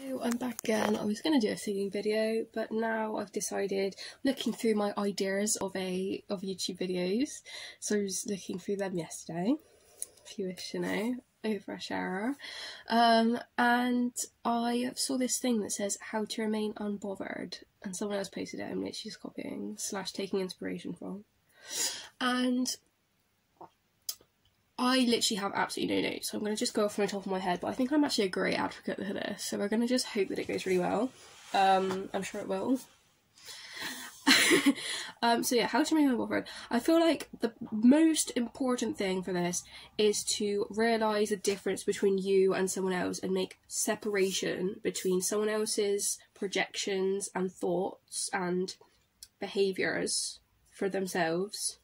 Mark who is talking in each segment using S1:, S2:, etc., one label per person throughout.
S1: I'm back again. I was going to do a singing video, but now I've decided, looking through my ideas of a of YouTube videos, so I was looking through them yesterday, if you wish to know, over a shower, um, and I saw this thing that says how to remain unbothered, and someone else posted it. I'm literally just copying slash taking inspiration from, and I literally have absolutely no notes, so I'm going to just go off from the top of my head, but I think I'm actually a great advocate for this, so we're going to just hope that it goes really well. Um, I'm sure it will. um, so yeah, how to make my boyfriend. I feel like the most important thing for this is to realise the difference between you and someone else and make separation between someone else's projections and thoughts and behaviours for themselves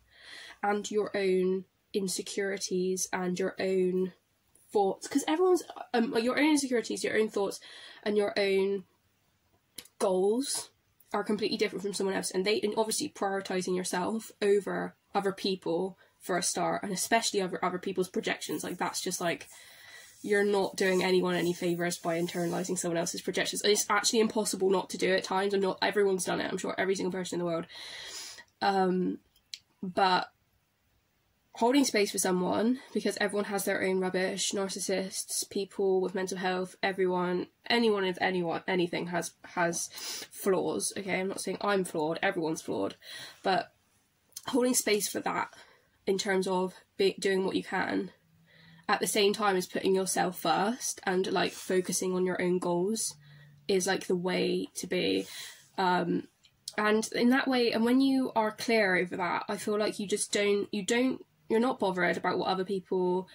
S1: and your own insecurities and your own thoughts because everyone's um, your own insecurities your own thoughts and your own goals are completely different from someone else and they and obviously prioritizing yourself over other people for a start and especially over other people's projections like that's just like you're not doing anyone any favors by internalizing someone else's projections it's actually impossible not to do at times and not everyone's done it i'm sure every single person in the world. Um but holding space for someone because everyone has their own rubbish narcissists people with mental health everyone anyone with anyone anything has has flaws okay? I'm not saying i'm flawed everyone's flawed but holding space for that in terms of be, doing what you can at the same time as putting yourself first and like focusing on your own goals is like the way to be um and in that way and when you are clear over that i feel like you just don't you don't you're not bothered about what other people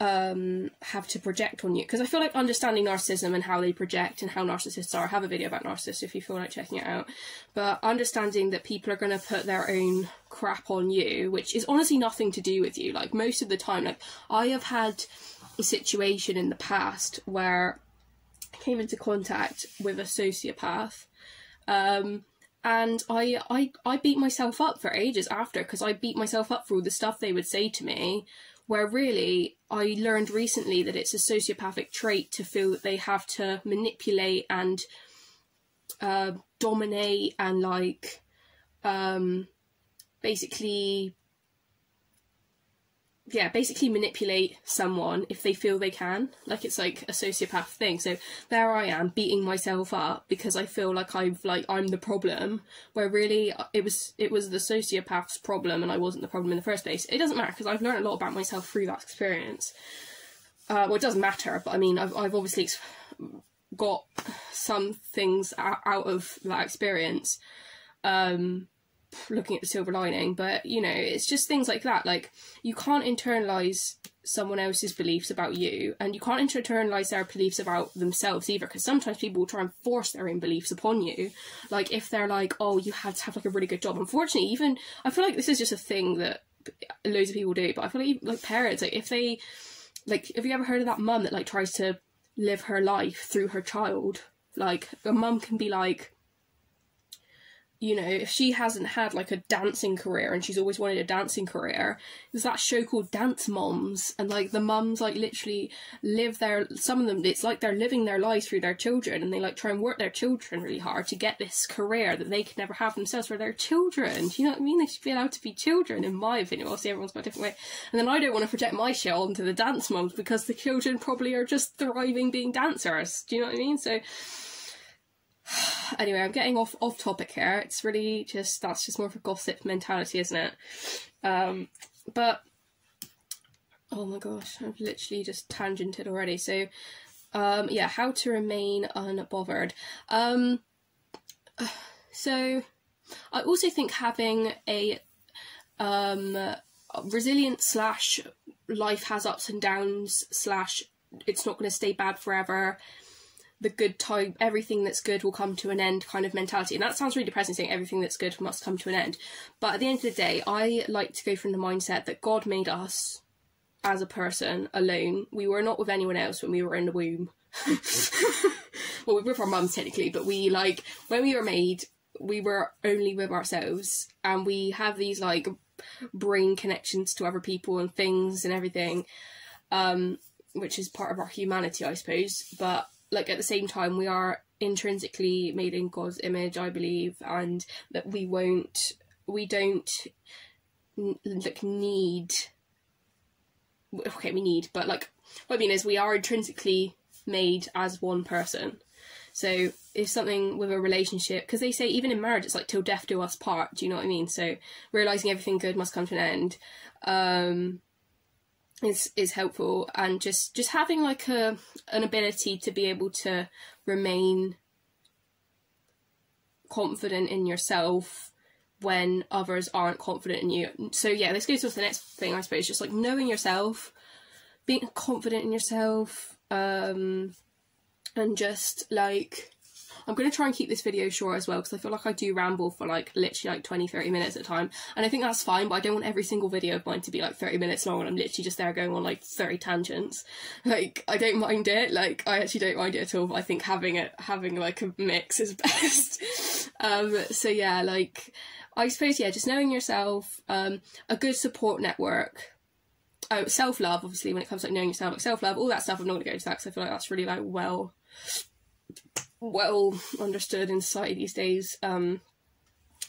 S1: um, have to project on you. Because I feel like understanding narcissism and how they project and how narcissists are. I have a video about narcissists if you feel like checking it out. But understanding that people are going to put their own crap on you, which is honestly nothing to do with you. Like most of the time, like I have had a situation in the past where I came into contact with a sociopath. Um, and I, I I beat myself up for ages after because I beat myself up for all the stuff they would say to me where really I learned recently that it's a sociopathic trait to feel that they have to manipulate and uh, dominate and like um, basically yeah, basically manipulate someone if they feel they can. Like it's like a sociopath thing. So there I am beating myself up because I feel like I've like I'm the problem, where really uh, it was it was the sociopath's problem and I wasn't the problem in the first place. It doesn't matter because I've learned a lot about myself through that experience. Uh, well, it doesn't matter, but I mean, I've I've obviously got some things out of that experience. Um, looking at the silver lining, but you know, it's just things like that. Like you can't internalize someone else's beliefs about you, and you can't internalize their beliefs about themselves either. Because sometimes people will try and force their own beliefs upon you. Like if they're like, "Oh, you have to have like a really good job." Unfortunately, even I feel like this is just a thing that loads of people do. But I feel like like parents, like if they like, have you ever heard of that mum that like tries to live her life through her child? Like a mum can be like you know, if she hasn't had like a dancing career and she's always wanted a dancing career, there's that show called Dance Moms, and like the mums like literally live their some of them it's like they're living their lives through their children and they like try and work their children really hard to get this career that they could never have themselves for their children. Do you know what I mean? They should be allowed to be children, in my opinion. Obviously everyone's got a different way. And then I don't want to project my shit onto the dance moms because the children probably are just thriving being dancers. Do you know what I mean? So anyway, I'm getting off off topic here. It's really just that's just more of a gossip mentality, isn't it? Um, but oh my gosh, I've literally just tangented already. So, um, yeah, how to remain unbothered. Um, so, I also think having a um, resilient slash life has ups and downs slash it's not going to stay bad forever the good time, everything that's good will come to an end kind of mentality. And that sounds really depressing saying everything that's good must come to an end. But at the end of the day, I like to go from the mindset that God made us as a person alone. We were not with anyone else when we were in the womb. well, we were with our mums technically, but we like, when we were made, we were only with ourselves. And we have these like brain connections to other people and things and everything. Um, which is part of our humanity, I suppose. But like at the same time we are intrinsically made in God's image, I believe, and that we won't, we don't like need. Okay, we need, but like what I mean is we are intrinsically made as one person. So if something with a relationship, because they say even in marriage, it's like till death do us part. Do you know what I mean? So realizing everything good must come to an end. Um, is is helpful and just just having like a an ability to be able to remain confident in yourself when others aren't confident in you. So yeah, this goes to the next thing I suppose, just like knowing yourself, being confident in yourself, um, and just like I'm going to try and keep this video short as well because I feel like I do ramble for like literally like 20, 30 minutes at a time. And I think that's fine, but I don't want every single video of mine to be like 30 minutes long and I'm literally just there going on like 30 tangents. Like, I don't mind it. Like, I actually don't mind it at all, but I think having it, having like a mix is best. um, so yeah, like, I suppose, yeah, just knowing yourself, um, a good support network, oh, self love, obviously, when it comes to like knowing yourself, like self love, all that stuff. I'm not going to go into that because I feel like that's really like well well understood in society these days. Um,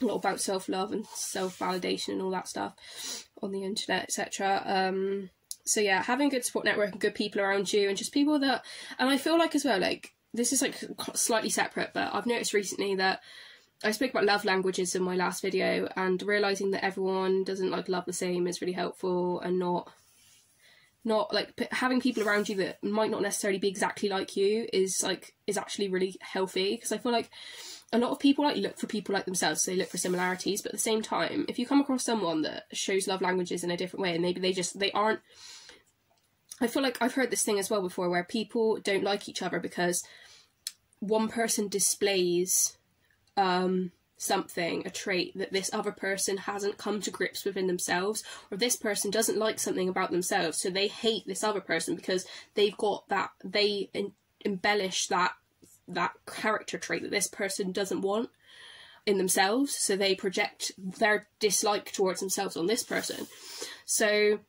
S1: a lot about self love and self validation and all that stuff on the internet, etc. Um, so yeah, having good support network and good people around you, and just people that, and I feel like as well, like this is like slightly separate, but I've noticed recently that I spoke about love languages in my last video, and realizing that everyone doesn't like love the same is really helpful, and not not like p- having people around you that might not necessarily be exactly like you is like is actually really healthy. Because I feel like a lot of people like look for people like themselves so they look for similarities but at the same time if you come across someone that shows love languages in a different way and maybe they just they aren't I feel like I've heard this thing as well before where people don't like each other because one person displays um something, a trait that this other person hasn't come to grips with in themselves, or this person doesn't like something about themselves, so they hate this other person because they've got that they embellish that that character trait that this person doesn't want in themselves, so they project their dislike towards themselves on this person. So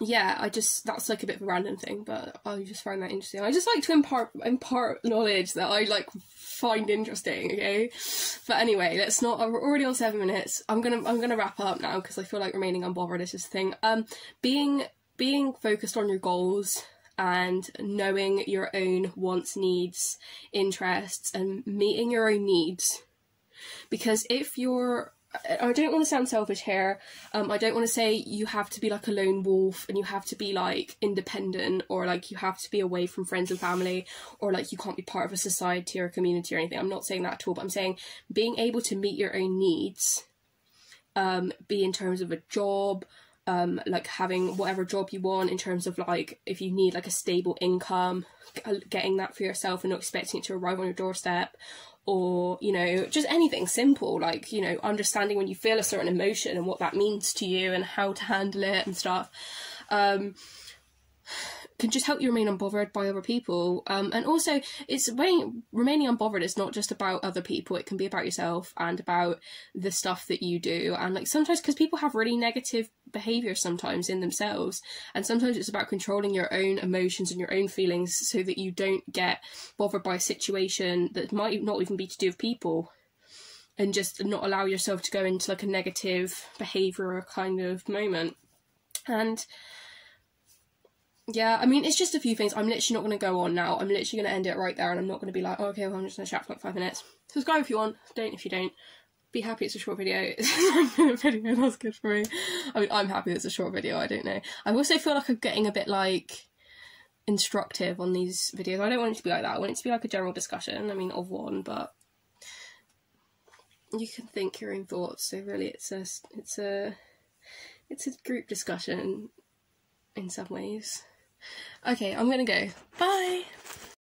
S1: yeah, I just that's like a bit of a random thing, but I just find that interesting. I just like to impart impart knowledge that I like find interesting. Okay, but anyway, let's not. We're already on seven minutes. I'm gonna I'm gonna wrap up now because I feel like remaining unbothered is just a thing. Um, being being focused on your goals and knowing your own wants, needs, interests, and meeting your own needs. Because if you're I don't want to sound selfish here. Um, I don't want to say you have to be like a lone wolf and you have to be like independent or like you have to be away from friends and family or like you can't be part of a society or a community or anything. I'm not saying that at all, but I'm saying being able to meet your own needs, um, be in terms of a job, um, like having whatever job you want in terms of like if you need like a stable income, getting that for yourself and not expecting it to arrive on your doorstep, or you know just anything simple like you know understanding when you feel a certain emotion and what that means to you and how to handle it and stuff um, can just help you remain unbothered by other people. Um, and also, it's remaining, remaining unbothered is not just about other people, it can be about yourself and about the stuff that you do. And like sometimes, because people have really negative behavior sometimes in themselves, and sometimes it's about controlling your own emotions and your own feelings so that you don't get bothered by a situation that might not even be to do with people. And just not allow yourself to go into like a negative behavior kind of moment. And yeah, I mean, it's just a few things. I'm literally not going to go on now. I'm literally going to end it right there, and I'm not going to be like, oh, okay, well, I'm just going to chat for like five minutes. Subscribe if you want. Don't if you don't. Be happy it's a short video. It's a video. That's good for me. I mean, I'm happy it's a short video. I don't know. I also feel like I'm getting a bit like instructive on these videos. I don't want it to be like that. I want it to be like a general discussion. I mean, of one, but you can think your own thoughts. So really, it's a it's a it's a group discussion in some ways. Okay, I'm gonna go. Bye!